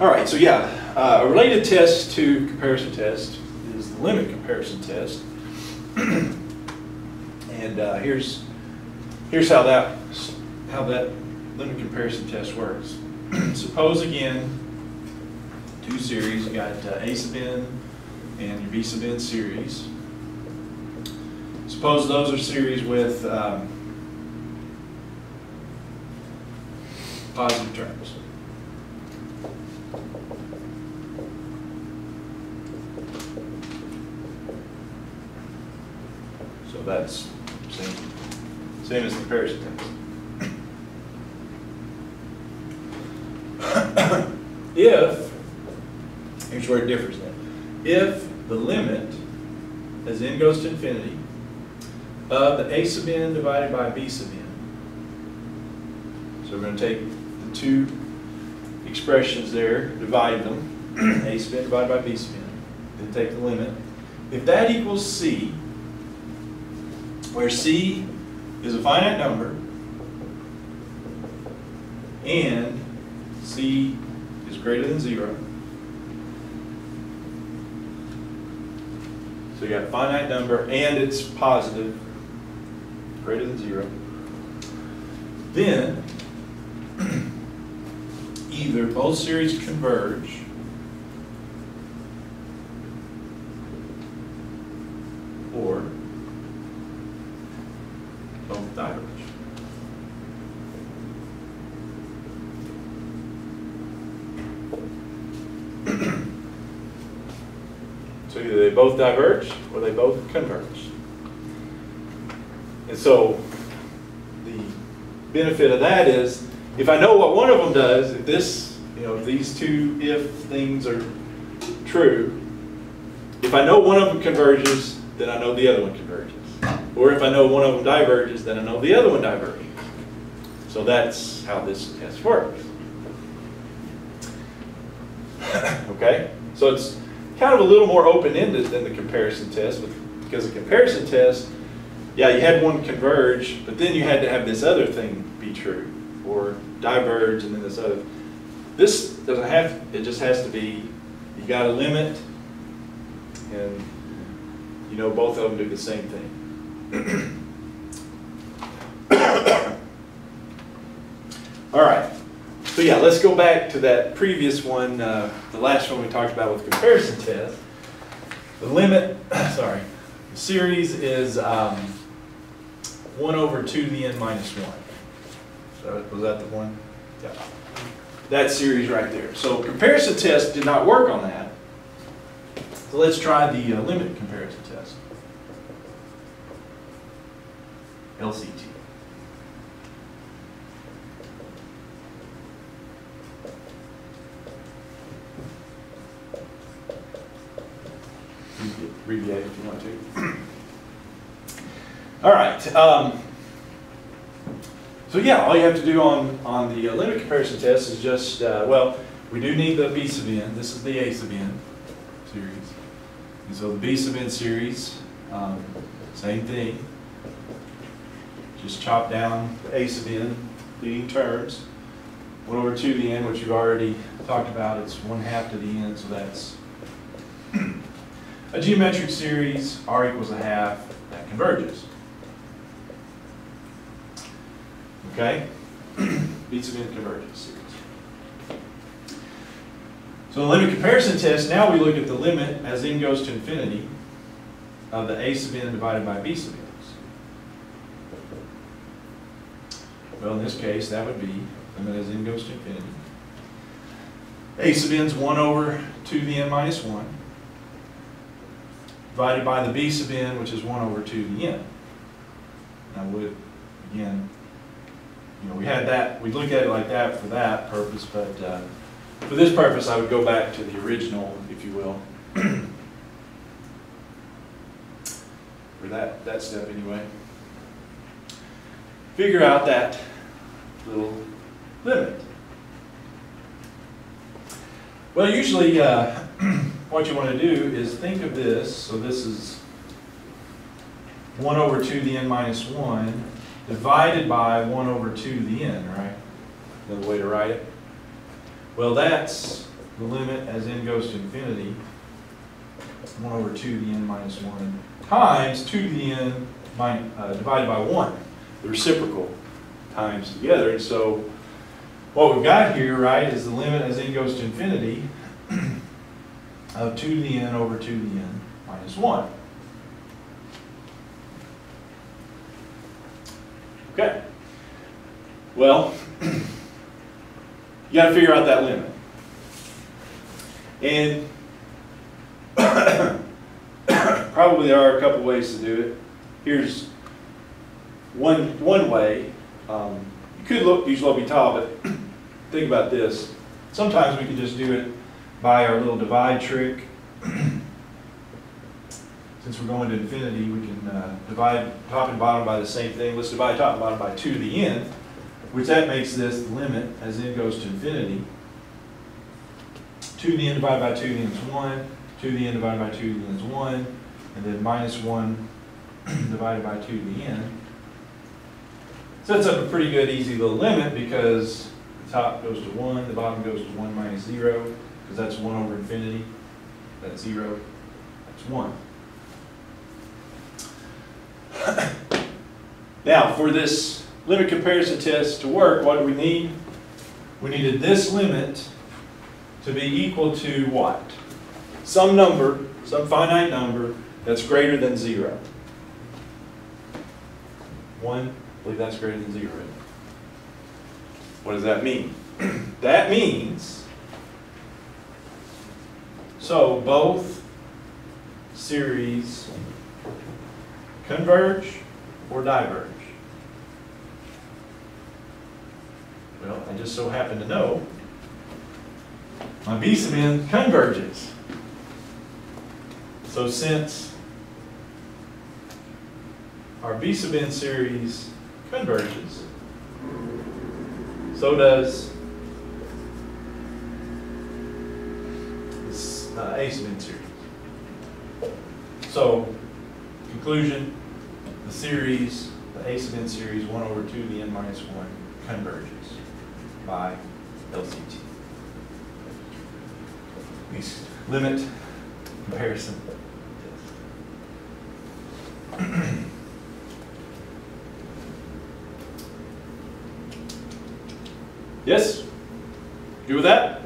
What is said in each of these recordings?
All right, so yeah, uh, a related test to comparison test is the limit comparison test. and uh, here's here's how that how that limit comparison test works. Suppose again, two series. You got uh, A sub n and your B sub n series. Suppose those are series with um, positive terms. So that's same, same as the comparison test. if, here's where it differs then. If the limit, as n goes to infinity, of the a sub n divided by b sub n. So we're going to take the two expressions there, divide them, a sub n divided by b sub n, then take the limit. If that equals c, where c is a finite number, and c is greater than zero, So you got a finite number and it's positive, greater than zero. Then, either both series converge or both diverge. So either they both diverge or they both converge. And so the benefit of that is if I know what one of them does, if this, you know, these two if things are true, if I know one of them converges, then I know the other one converges. Or if I know one of them diverges, then I know the other one diverges. So that's how this test works. okay? So it's kind of a little more open-ended than the comparison test because the comparison test, yeah, you had one converge, but then you had to have this other thing be true or diverge and then this other. This doesn't have, it just has to be, you got a limit and you know both of them do the same thing. All right. So yeah, let's go back to that previous one, uh, the last one we talked about with comparison test. The limit, sorry, the series is um, 1 over 2 to the n minus 1. So was that the one? Yeah. That series right there. So comparison test did not work on that. So let's try the uh, limit comparison test. LCT. Abbreviate if you want to. all right. Um, so yeah, all you have to do on, on the uh, limit comparison test is just, uh, well, we do need the B sub n. This is the A sub n series. And so the B sub n series, um, same thing. Just chop down the A sub n leading terms. 1 over 2 to the n, which you've already talked about, it's 1 half to the n, so that's a geometric series, r equals a half, that converges. Okay? B sub n convergence series. So the limit comparison test, now we look at the limit as n goes to infinity of the a sub n divided by b sub n. Well, in this case, that would be limit as n goes to infinity. a sub n is 1 over 2 to the n minus 1 divided by the b sub n, which is 1 over 2 to the n. Now, would, again, you know, we had that, we look at it like that for that purpose, but uh, for this purpose, I would go back to the original, if you will. for that, that step anyway. Figure out that little limit. Well, usually, uh, what you want to do is think of this. So this is 1 over 2 to the n minus 1 divided by 1 over 2 to the n, right? Another way to write it. Well, that's the limit as n goes to infinity, one over two to the n minus one, times two to the n uh, divided by one, the reciprocal times together, and so what we've got here, right, is the limit as n goes to infinity of two to the n over two to the n minus one. Okay. Well, you gotta figure out that limit. And probably there are a couple ways to do it. Here's one, one way. Um, you could look, use L'Hopital, but think about this. Sometimes we can just do it by our little divide trick. Since we're going to infinity, we can uh, divide top and bottom by the same thing. Let's divide top and bottom by 2 to the n, which that makes this limit as n goes to infinity. 2 to the n divided by 2 to the n is 1, 2 to the n divided by 2 to the n is 1, and then minus 1 divided by 2 to the n. Sets up a pretty good, easy little limit because the top goes to 1, the bottom goes to 1 minus 0, because that's 1 over infinity. That's 0, that's 1. Now, for this limit comparison test to work, what do we need? We needed this limit to be equal to what? Some number, some finite number that's greater than zero. One, I believe that's greater than zero. What does that mean? that means, so both series converge or diverge. Well, I just so happen to know my B sub n converges. So since our B sub n series converges, so does this uh, A sub n series. So, conclusion, the series, the A sub n series, 1 over 2 to the n minus 1, converges by LCT. Least limit comparison test. Yes? Good with that?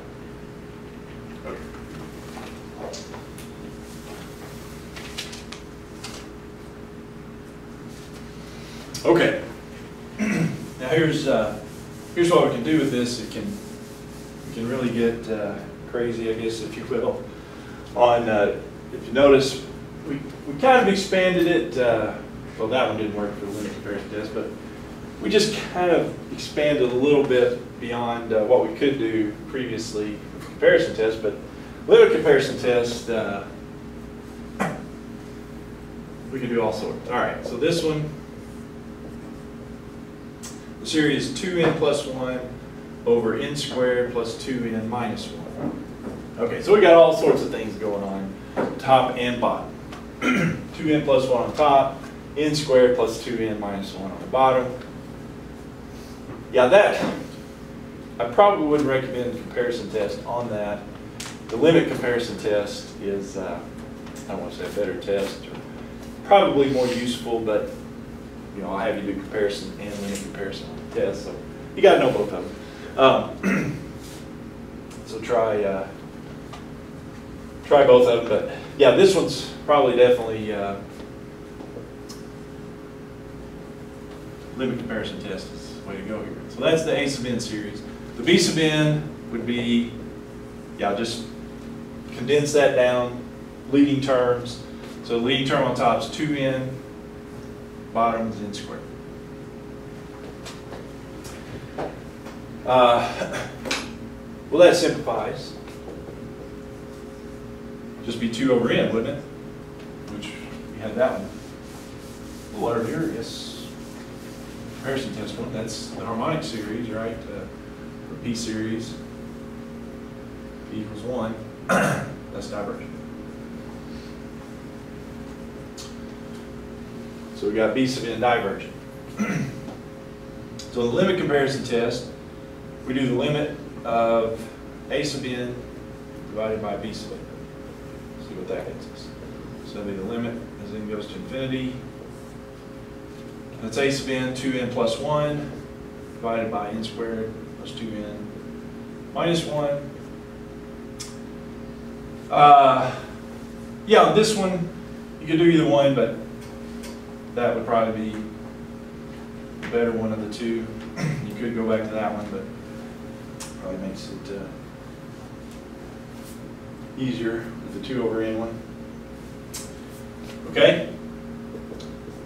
Okay. Okay. Now here's, uh, here's what we can do with this. It can, it can really get uh, crazy, I guess, if you will. On, uh, if you notice, we, we kind of expanded it, uh, well, that one didn't work for the limit comparison test, but we just kind of expanded a little bit beyond uh, what we could do previously with comparison test, but limit comparison test, uh, we can do all sorts. All right, so this one, series 2n plus 1 over n squared plus 2n minus 1. Okay, so we got all sorts of things going on, top and bottom. 2n plus 1 on top, n squared plus 2n minus 1 on the bottom. Yeah, that, I probably wouldn't recommend the comparison test on that. The limit comparison test is, uh, I don't want to say a better test, probably more useful, but, you know, I'll have you do comparison and limit comparison on the test, so you got to know both of them. Um, so try, uh, try both of them, but yeah, this one's probably definitely uh, limit comparison test is the way to go here. So that's the A sub n series. The B sub n would be, yeah, just condense that down, leading terms. So the leading term on top is 2n, bottom is n squared. Uh, well, that simplifies. Just be 2 over n, wouldn't it? Which, we had that one. A little earlier, yes. Comparison test one, that's the harmonic series, right? Uh, P series. P equals 1, that's divergent. So we got B sub n divergent. So the limit comparison test, we do the limit of A sub n divided by b sub n. See what that gets us. So that'll be the limit as n goes to infinity. That's a sub n, 2n plus 1, divided by n squared plus 2n minus 1. Uh, yeah, on this one, you could do either one, but that would probably be the better one of the two. You could go back to that one, but probably makes it uh, easier with the 2 over n one. Okay?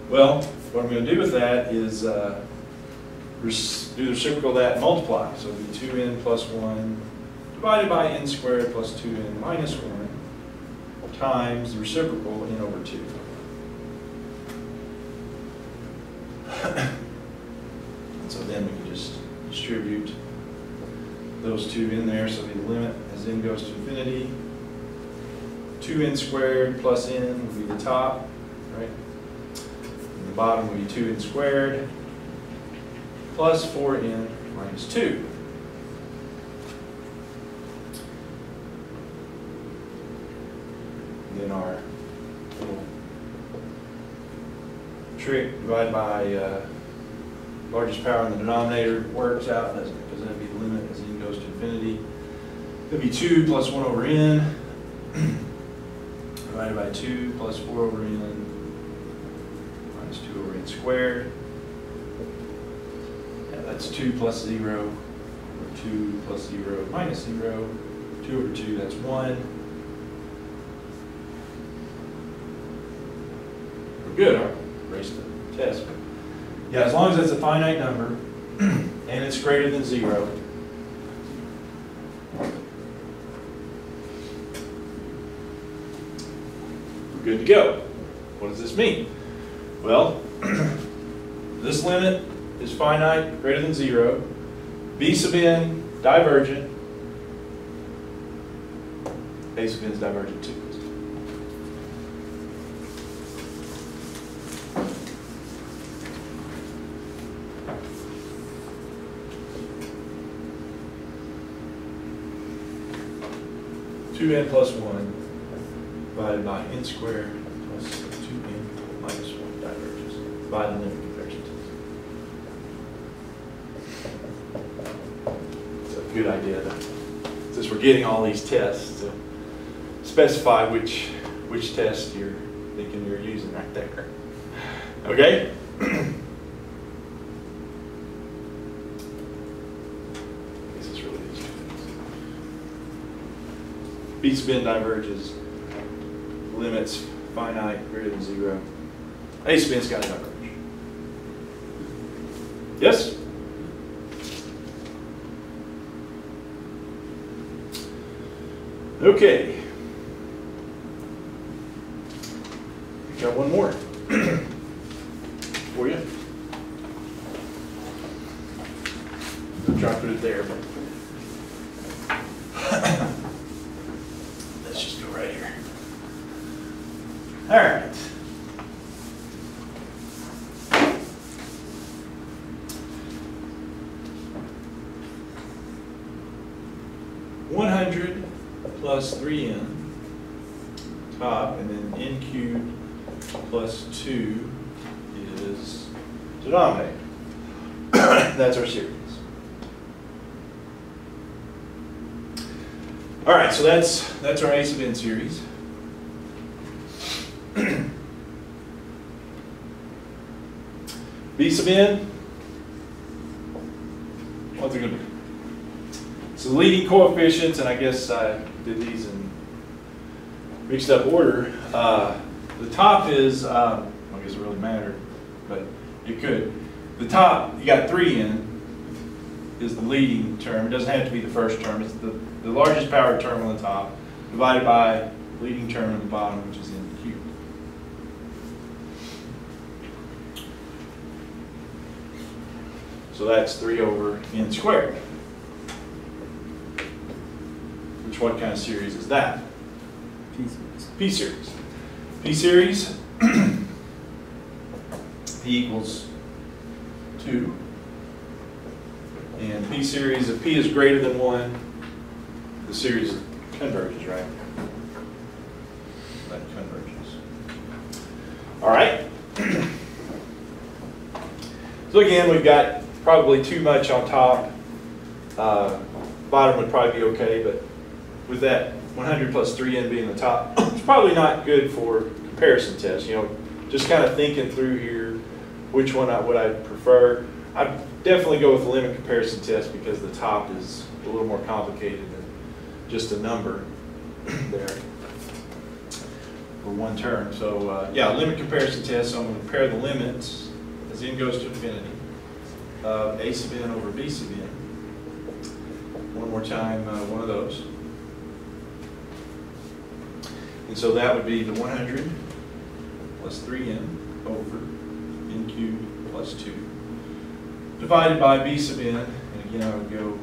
Well, what I'm going to do with that is uh, do the reciprocal of that and multiply. So it'll be 2n plus 1 divided by n squared plus 2n minus 1 times the reciprocal n over 2. There, so the limit as n goes to infinity, 2n squared plus n would be the top, right? And the bottom would be 2n squared plus 4n minus 2. And then our trick divided by uh, largest power in the denominator works out? Because that'd be the limit as n goes to infinity. That'd be 2 plus 1 over n divided by 2 plus 4 over n minus 2 over n squared. Yeah, that's 2 plus 0 over 2 plus 0 minus 0. 2 over 2, that's 1. We're good, aren't we? Erase the test. Yeah, as long as it's a finite number and it's greater than 0. Good to go. What does this mean? Well, this limit is finite, greater than zero. B sub n divergent. A sub n is divergent too. Two n plus one divided by n squared plus two n minus one diverges by the limit comparison test. It's a good idea to, since we're getting all these tests, to specify which, which test you're thinking you're using right there. Okay? B sub n diverges limits finite greater than zero. A sub n's got to diverge. Yes? Okay. Got one more for you. I'll try to put it there, but. Let's just go right here. All right. One hundred plus three n top, and then n cubed plus two is denominator. That's our series. All right, so that's, that's our A sub n series. B sub n, what's it gonna be? So leading coefficients, and I guess I did these in mixed up order. Uh, the top is, um, I guess it really mattered, but it could. The top, you got 3n is the leading term. It doesn't have to be the first term. It's the, the largest power term on the top, divided by leading term on the bottom, which is cubed. So that's 3 over n squared. Which what kind of series is that? P series. P series, P equals 2. And P series, if P is greater than 1, the series converges, right? That converges. All right. So again, we've got probably too much on top. Uh, Bottom would probably be okay, but with that 100 plus 3n being the top, it's probably not good for comparison tests, you know, just kind of thinking through here, which one I, would I prefer. I'd definitely go with the limit comparison test because the top is a little more complicated than just a number there for one term. So, uh, yeah, limit comparison test, so I'm gonna compare the limits as n goes to infinity of a sub n over b sub n. One more time, uh, one of those. And so that would be the 100 plus 3n over n cubed plus 2, divided by b sub n, and again, I would go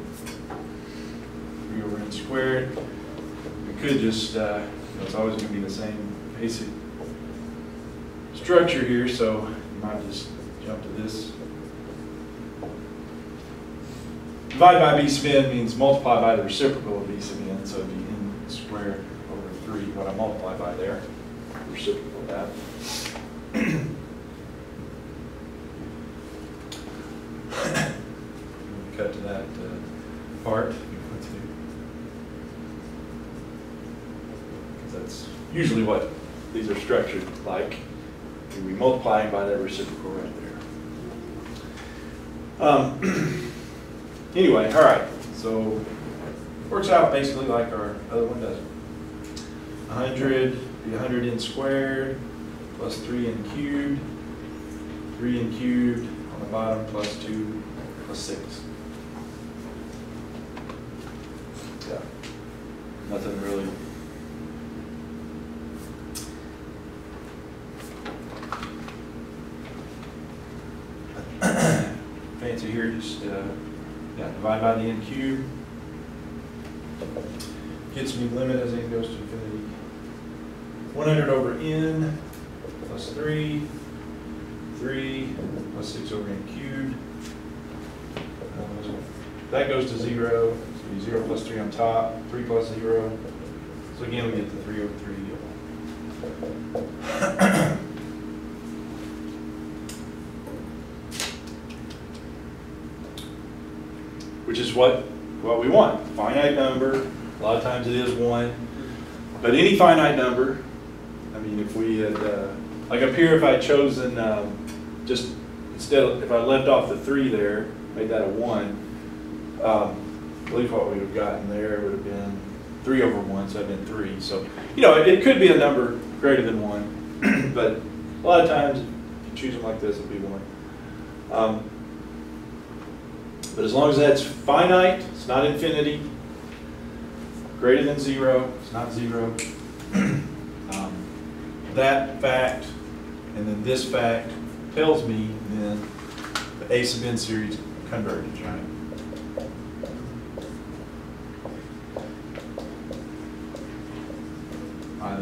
3 over n squared. We could just, uh, you know, it's always going to be the same basic structure here, so you might just jump to this. Divide by b sub n means multiply by the reciprocal of b sub n, so it'd be n squared over 3, what I multiply by there, reciprocal of that. Cut to that uh, part. Because that's usually what these are structured like. And we multiply by that reciprocal right there. Um, anyway, all right, so works out basically like our other one does. 100 be 100 n squared plus 3 n cubed, 3 n cubed on the bottom plus 2 plus 6. Yeah, nothing really. Fancy here, just uh, yeah, divide by the n cubed. Gets me limit as n goes to infinity. 100 over n plus 3, 3 plus 6 over n cubed. That goes to 0, so 0 plus 3 on top, 3 plus 0. So again, we get the 3 over 3. Which is what, what we want, finite number, a lot of times it is 1. But any finite number, I mean, if we had, uh, like up here, if I had chosen, um, just, instead of, if I left off the three there, made that a one, um, I believe what we would have gotten there would have been three over one, so that'd been three. So, you know, it, it could be a number greater than one, but a lot of times, if you choose them like this, it'll be one. Um, But as long as that's finite, it's not infinity, greater than zero, it's not zero. Um, That fact, and then this fact tells me then the A sub n series converges, right? By